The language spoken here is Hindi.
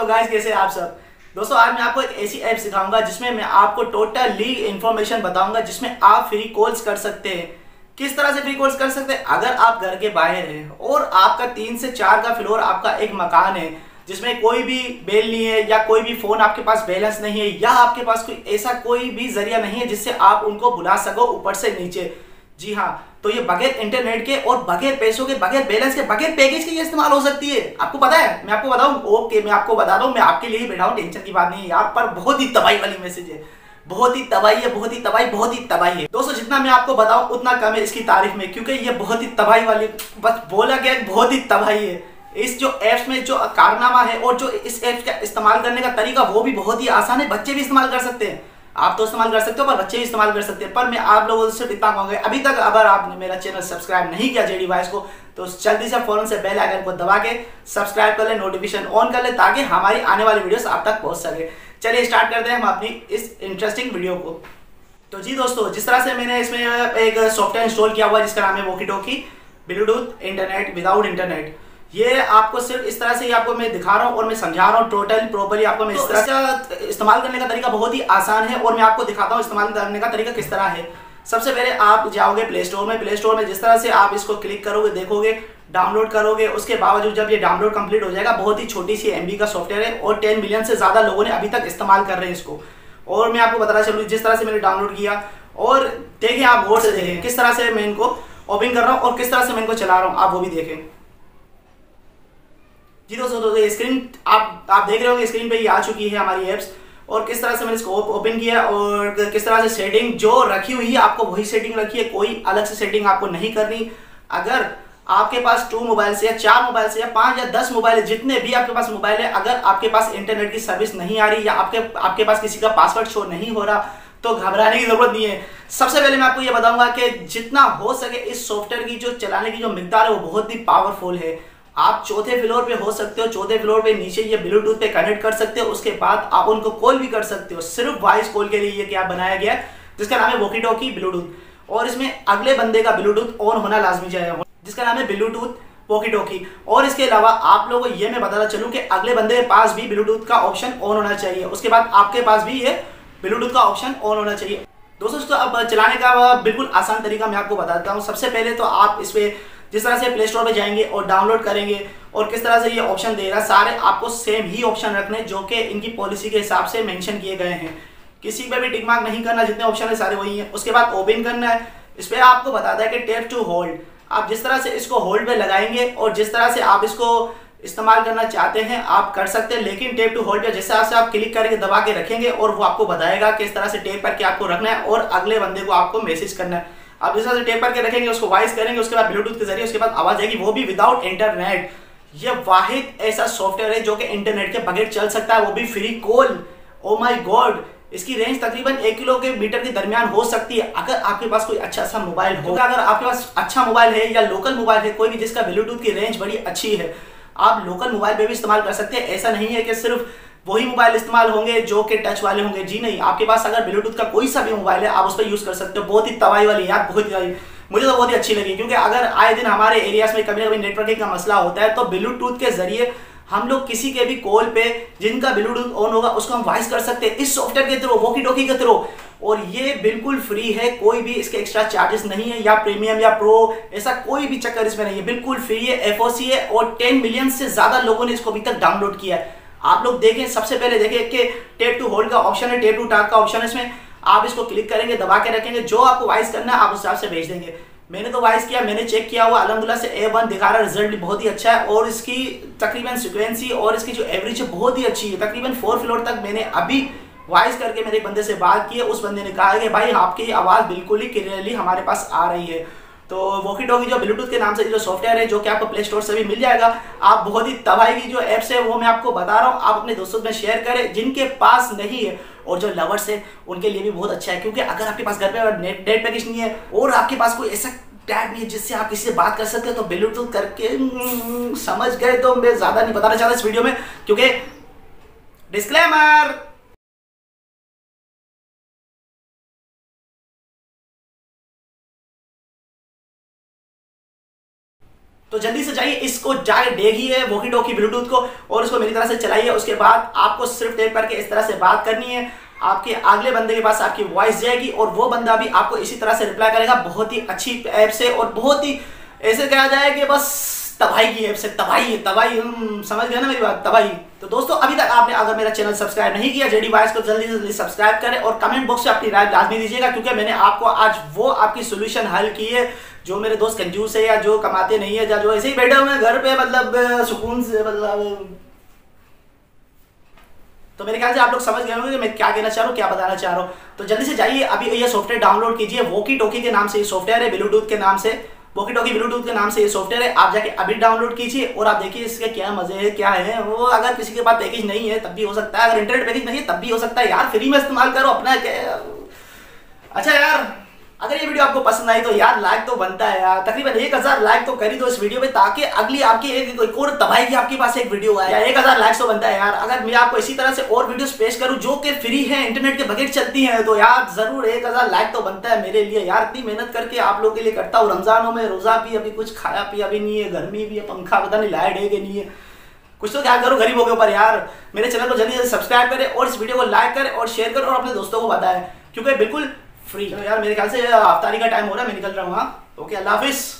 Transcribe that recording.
तो गाइस कैसे आप सब? दोस्तों, आज मैं आपको एक ऐसी ऐप सिखाऊँगा जिसमें मैं आपको टोटली इंफॉर्मेशन बताऊँगा, जिसमें आप फ्री कॉल्स कर सकते हैं। किस तरह से फ्री कॉल्स कर सकते हैं? अगर आप घर के बाहर हैं और आपका तीन से चार का फ्लोर आपका एक मकान है, जिसमें कोई भी बेल नहीं है या कोई भी फ़ोन आपके पास बैलेंस नहीं है या आपके पास कोई ऐसा कोई भी ज़रिया नहीं है जिससे आप उनको बुला सको ऊपर से नीचे जी हाँ तो ये बगैर इंटरनेट के और बगैर पैसों के बगैर बैलेंस के बगैर पैकेज के ये इस्तेमाल हो सकती है। आपको पता है? मैं आपको बताऊँ? ओके मैं आपको बता दूँ, मैं आपके लिए ही बैठा हूँ, टेंशन की बात नहीं है यहाँ पर बहुत ही तबाही वाली मैसेज है। बहुत ही तबाही है, बहुत ही तबाही, बहुत ही तबाही है। दोस्तों, जितना मैं आपको बताऊँ, उतना कम है इसकी तारीफ़ में, क्योंकि ये बहुत ही तबाही वाली, बस बोला गया बहुत ही तबाही है। इस जो एप्स में जो कारनामा है और जो इस एप्स का इस्तेमाल करने का तरीका, वो भी बहुत ही आसान है, बच्चे भी इस्तेमाल कर सकते हैं। आप तो इस्तेमाल कर सकते हो, पर बच्चे भी इस्तेमाल कर सकते हैं। पर मैं आप लोगों से इतना कहूँगा, अभी तक अगर आपने मेरा चैनल सब्सक्राइब नहीं किया जेडी वाइस को तो जल्दी से फ़ौरन से बेल आइकन को दबा के सब्सक्राइब कर ले नोटिफिकेशन ऑन कर ले, ताकि हमारी आने वाली वीडियोस आप तक पहुँच सके। चलिए स्टार्ट करते हैं हम अपनी इस इंटरेस्टिंग वीडियो को। तो जी दोस्तों, जिस तरह से मैंने इसमें एक सॉफ्टवेयर इंस्टॉल किया हुआ जिसका नाम है walkie talkie Bluetooth internet without internet ये आपको सिर्फ़ इस तरह से ही आपको मैं दिखा रहा हूँ और मैं समझा रहा हूँ टोटल प्रॉपरली आपको मैं इस तरह से इस्तेमाल करने का तरीका बहुत ही आसान है और मैं आपको दिखाता हूँ इस्तेमाल करने का तरीका किस तरह है। सबसे पहले आप जाओगे प्ले स्टोर में प्ले स्टोर में जिस तरह से आप इसको क्लिक करोगे देखोगे डाउनलोड करोगे उसके बावजूद जब ये डाउनलोड कंप्लीट हो जाएगा बहुत ही छोटी सी एमबी का सॉफ्टवेयर है और टेन मिलियन से ज़्यादा लोगों ने अभी तक इस्तेमाल कर रहे हैं इसको। और मैं आपको बताना चलूँ जिस तरह से मैंने डाउनलोड किया और देखें आप गौर से देखें किस तरह से मैं इनको ओपन कर रहा हूँ और किस तरह से मैं इनको चला रहा हूँ आप वो भी देखें। जी दोस्तों दोस्तों स्क्रीन आप आप देख रहे हो स्क्रीन पे ये आ चुकी है हमारी एप्स और किस तरह से मैंने इसको ओपन किया और किस तरह से सेटिंग जो रखी हुई है, आपको वही सेटिंग रखी है, कोई अलग से सेटिंग आपको नहीं करनी। अगर आपके पास टू मोबाइल से या चार मोबाइल से या पाँच या दस मोबाइल जितने भी आपके पास मोबाइल है, अगर आपके पास इंटरनेट की सर्विस नहीं आ रही या आपके आपके पास किसी का पासवर्ड शो नहीं हो रहा तो घबराने की ज़रूरत नहीं है। सबसे पहले मैं आपको ये बताऊँगा कि जितना हो सके इस सॉफ्टवेयर की, जो चलाने की जो मिकदार है, वो बहुत ही पावरफुल है। आप चौथे फ्लोर पे हो सकते हो, चौथे फ्लोर पे नीचे ये ब्लूटूथ पे कनेक्ट कर सकते हो, उसके बाद आप उनको कॉल भी कर सकते हो। सिर्फ़ वॉइस कॉल के लिए ये क्या बनाया गया है, जिसका नाम है वोकी टॉकी ब्लूटूथ और इसमें अगले बंदे का ब्लूटूथ ऑन होना लाजमी चाहिए, जिसका नाम है ब्लूटूथ वोकी टॉकी और इसके अलावा आप लोगों को ये मैं बताना चलूँ कि अगले बंदे के पास भी ब्लूटूथ का ऑप्शन ऑन होना चाहिए। उसके बाद आपके पास भी ये ब्लूटूथ का ऑप्शन ऑन होना चाहिए। दोस्तों अब चलाने का बिल्कुल आसान तरीका मैं आपको बताता हूँ। सबसे पहले तो आप इस पर जिस तरह से प्ले स्टोर पर जाएँगे और डाउनलोड करेंगे और किस तरह से ये ऑप्शन दे रहा है, सारे आपको सेम ही ऑप्शन रखने जो कि इनकी पॉलिसी के हिसाब से मैंशन किए गए हैं। किसी पर भी टिक मार्क नहीं करना, जितने ऑप्शन है सारे वही हैं। उसके बाद ओपन करना है। इस पर आपको बताता है कि टेप टू होल्ड आप जिस तरह से इसको होल्ड पे लगाएँगे और जिस तरह से आप इसको इस्तेमाल करना चाहते हैं, आप कर सकते हैं, लेकिन टेप टू होल्ड पे जिस तरह से आप क्लिक करके दबा के रखेंगे और वो आपको बताएगा किस तरह से टेप पर आपको रखना है और अगले बंदे को आपको मैसेज करना है। आप जिस तरह से टेप करके रखेंगे, उसको वॉइस करेंगे, उसके बाद ब्लूटूथ के ज़रिए उसके बाद आवाज़ आएगी, वो भी विदाउट इंटरनेट ये वाहिद ऐसा सॉफ्टवेयर है जो कि इंटरनेट के बगैर चल सकता है, वो भी free call oh my god इसकी रेंज तकरीबन एक किलो के मीटर के दरमियान हो सकती है, अगर आपके पास कोई अच्छा सा मोबाइल हो। अगर आपके पास अच्छा मोबाइल है या लोकल मोबाइल है, कोई भी जिसका ब्लूटूथ की रेंज बड़ी अच्छी है, आप लोकल मोबाइल पे भी इस्तेमाल कर सकते हैं। ऐसा नहीं है कि सिर्फ़ वही मोबाइल इस्तेमाल होंगे जो कि टच वाले होंगे। जी नहीं, आपके पास अगर ब्लूटूथ का कोई सा भी मोबाइल है, आप उस पर यूज़ कर सकते हो। बहुत ही तबाही वाली यार बहुत ही मुझे तो बहुत ही अच्छी लगी, क्योंकि अगर आए दिन हमारे एरियाज़ में कभी ना कभी नेटवर्किंग का मसला होता है तो ब्लूटूथ के ज़रिए हम लोग किसी के भी कॉल पे जिनका ब्लूटूथ ऑन होगा, उसको हम वॉइस कर सकते हैं इस सॉफ्टवेयर के थ्रू वॉकी टोकी के थ्रू और ये बिल्कुल फ्री है, कोई भी इसके एक्स्ट्रा चार्जेस नहीं है, या प्रीमियम या प्रो ऐसा कोई भी चक्कर इसमें नहीं है। बिल्कुल फ्री है एफओसी है, और टेन मिलियन से ज़्यादा लोगों ने इसको अभी तक डाउनलोड किया है। आप लोग देखें, सबसे पहले देखें कि टेप टू होल्ड का ऑप्शन है टेप टू टाक का ऑप्शन है इसमें। आप इसको क्लिक करेंगे, दबा के रखेंगे, जो आपको वॉइस करना है, आप उस हिसाब से भेज देंगे। मैंने तो वॉइस किया, मैंने चेक किया हुआ अलहमदुल्ला से ए वन दिखा रहा रिज़ल्ट बहुत ही अच्छा है, और इसकी तकरीबन सिक्वेंसी और इसकी जो एवरेज है, बहुत ही अच्छी है। तकरीबन फोर फ्लोर तक मैंने अभी वॉइस करके मेरे बंदे से बात की है, उस बंदे ने कहा कि भाई, आपकी आवाज़ बिल्कुल ही क्लियरली हमारे पास आ रही है। तो वोकी टोकी जो ब्लूटूथ के नाम से जो सॉफ्टवेयर है जो कि आपको प्ले स्टोर से भी मिल जाएगा। आप बहुत ही तबाही की जो एप्स है वो मैं आपको बता रहा हूँ। आप अपने दोस्तों में शेयर करें जिनके पास नहीं है और जो लवर्स है उनके लिए भी बहुत अच्छा है। क्योंकि अगर आपके पास घर पे नेट नेट पैकेज नहीं है और आपके पास कोई ऐसा टैग नहीं है जिससे आप किसी से बात कर सकते हो तो ब्लूटूथ करके हम्म, समझ गए तो मैं ज़्यादा नहीं बताना चाहता इस वीडियो में। क्योंकि डिस्क्लेमर तो जल्दी से जाइए, इसको जाके देखिए वोकी डोकी ब्लूटूथ को, और उसको मेरी तरह से चलाइए। उसके बाद आपको सिर्फ़ टेप करके इस तरह से बात करनी है। आपके अगले बंदे के पास आपकी वॉइस जाएगी, और वो बंदा भी आपको इसी तरह से रिप्लाई करेगा, बहुत ही अच्छी ऐप से, और बहुत ही ऐसे कहा जाए कि बस तबाही की ऐप से, तबाही तबाही, हम समझ गए ना मेरी बात, तबाही। तो दोस्तों, अभी तक आपने अगर मेरा चैनल सब्सक्राइब नहीं किया जेडी वाइस को जल्दी से जल्दी सब्सक्राइब करें, और कमेंट बॉक्स में अपनी राय लाजमी दीजिएगा, क्योंकि मैंने आपको आज वो आपकी सोल्यूशन हल की है। जो मेरे दोस्त कंजूस है या जो कमाते नहीं है, या जो ऐसे ही बैठे हुए घर पे मतलब सुकून से मतलब तो मेरे ख्याल से आप लोग समझ गए होंगे कि मैं क्या कहना चाह रहा हूँ, क्या बताना चाह रहा हूँ। तो जल्दी से जाइए, अभी ये सॉफ्टवेयर डाउनलोड कीजिए वोकी टोकी के नाम से ये सॉफ्टवेयर है ब्लूटूथ के नाम से। वोकी टोकी ब्लूटूथ के नाम से ये सॉफ्टवेयर है, आप जाके अभी डाउनलोड कीजिए और आप देखिए इसके क्या मज़े है, क्या है। वो अगर किसी के पास पैकेज नहीं है, तब भी हो सकता है, अगर इंटरनेट पैकेज नहीं है, तब भी हो सकता है। यार फ्री में इस्तेमाल करो, अपना अच्छा यार अगर ये वीडियो आपको पसंद आई तो यार लाइक तो बनता है यार। तकरीबन एक हज़ार लाइक तो करी दो इस वीडियो में ताकि अगली आपकी एक, एक और तबाही की आपके पास एक वीडियो आए। एक हज़ार लाइक तो बनता है यार। अगर मैं आपको इसी तरह से और वीडियोस पेश करूँ जो कि फ्री है इंटरनेट के बगैर चलती हैं तो यार ज़रूर एक हज़ार लाइक तो बनता है मेरे लिए। यार इतनी मेहनत करके आप लोगों के लिए करता हूँ। रमजानों में रोजा भी अभी कुछ खाया पिया भी नहीं है गर्मी भी है पंखा पता नहीं लाइट है कि नहीं है। कुछ तो क्या करो गरीबों के ऊपर यार। मेरे चैनल को जल्दी जल्दी सब्सक्राइब करें और इस वीडियो को लाइक करें और शेयर करें और अपने दोस्तों को बताएँ। क्योंकि बिल्कुल फ्री यार, मेरे ख्याल से अफ्तारी का टाइम हो रहा है, मैं निकल रहा हूँ हाँ? ओके अल्लाह हाफिज़।